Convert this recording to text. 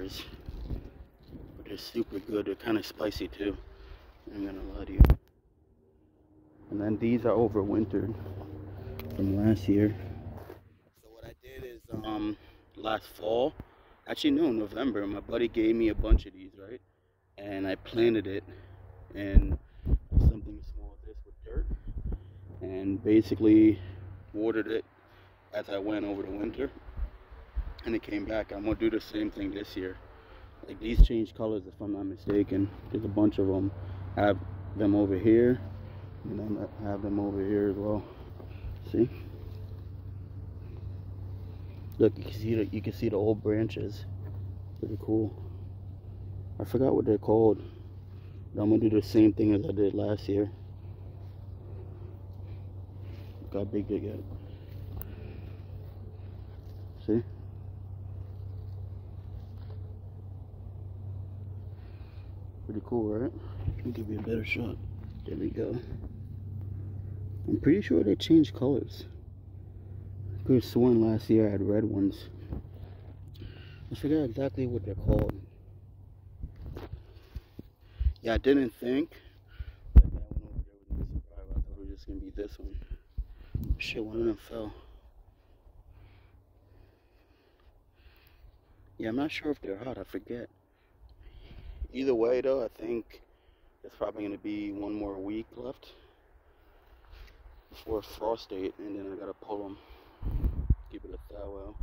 bars. But they're super good. They're kind of spicy too. I'm gonna lie to you. And then these are overwintered from last year. So what I did is um last fall, actually no November, my buddy gave me a bunch of these, right? And I planted it in something small like this with dirt and basically watered it as I went over the winter and it came back. I'm gonna do the same thing this year. Like these change colors if I'm not mistaken. There's a bunch of them. I have them over here and then I have them over here as well. See? Look, you can see the you can see the old branches. Pretty cool. I forgot what they're called. But I'm gonna do the same thing as I did last year. Look how big they get. See? Pretty cool, right? Me give you a better shot. There we go. I'm pretty sure they changed colors. I could have sworn last year I had red ones. I forgot exactly what they're called. Yeah, I didn't think that that one over there was gonna survive. I thought it was just gonna be this one. Shit, one of them fell. Yeah, I'm not sure if they're hot. I forget. Either way, though, I think it's probably gonna be one more week left before frost date, and then I gotta pull them, keep it a thaw out.